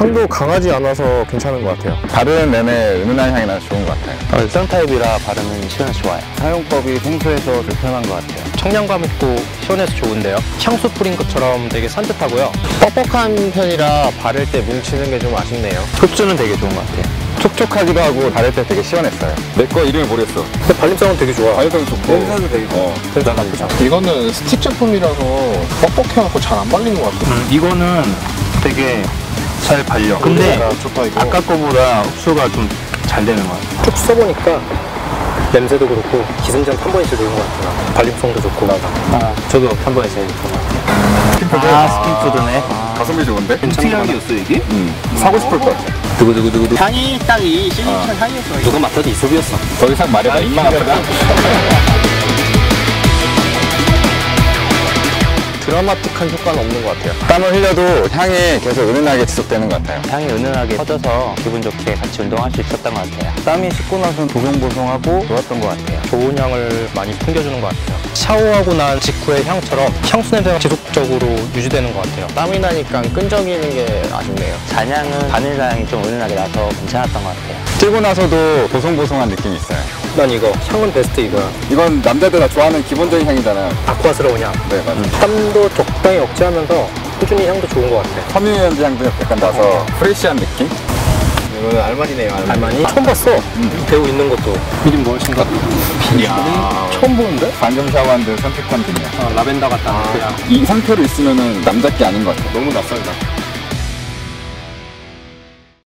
향도 강하지 않아서 괜찮은 것 같아요. 바르는 내내 은은한 향이 나서 좋은 것 같아요. 일상 타입이라 바르는 시원해 좋아요. 사용법이 평소에서 불편한 것 같아요. 청량감 있고 시원해서 좋은데요. 향수 뿌린 것처럼 되게 산뜻하고요. 뻑뻑한 편이라 바를 때 뭉치는 게 좀 아쉽네요. 흡수는 되게 좋은 것 같아요. 촉촉하기도 하고 바를 때 되게 시원했어요. 내 거 이름을 모르겠어. 근데 발림성은 되게 좋아. 가격도 좋고. 냄새도 되게 좋아. 나쁘지 않아. 이거는 스틱 제품이라서 뻑뻑해갖고 잘 안 발리는 것 같아요. 음, 이거는 되게 잘 발려. 근데 좋다 이거. 아까 거보다 흡수가 좀 잘 되는 것 같아요. 쭉 써보니까 냄새도 그렇고 기승전 3번이 제일 좋은 것 같아요. 발림성도 좋고. 아, 저도 3번이 제일 좋은 것 같아요. 스킨푸드. 아, 스킨푸드네. 가성비 좋은데? 특이한게였어 이게? 음. 사고 싶을 것 같아. 두구두구두구. 향이 딱 이 시그니처 향이었어. 누가 맡아도 이솝이었어. 더 이상 말해봐. 입만 아프다. 드라마틱한 효과는 없는 것 같아요. 땀을 흘려도 향이 계속 은은하게 지속되는 것 같아요. 향이 은은하게 퍼져서 기분 좋게 같이 운동할 수 있었던 것 같아요. 땀이 씻고 나서는 보송보송하고 좋았던 것 같아요. 좋은 향을 많이 풍겨주는 것 같아요. 샤워하고 난 직후의 향처럼 향수 냄새가 지속적으로 유지되는 것 같아요. 땀이 나니까 끈적이는 게 아쉽네요. 잔향은 바닐라 향이 좀 은은하게 나서 괜찮았던 것 같아요. 찌고 나서도 보송보송한 느낌이 있어요. 난 이거 향은 베스트 이거야. 이건 남자들 다 좋아하는 기본적인 향이잖아요. 아쿠아스러운 향. 네, 맞아요. 땀도 적당히 억제하면서 꾸준히 향도 좋은 것 같아. 섬유유연제 향도 약간 나서 프레시한 느낌? 이거는 알만이네요. 알만. 알마니? 처음 봤어. 배우 있는 것도. 이름 무엇인가? 이야. 처음 보는데? 방금 샤워한 듯 선택한 분이야. 아, 라벤더 같다. 그 향. 이 상태로 있으면은 남자께 아닌 것 같아요. 너무 낯설다.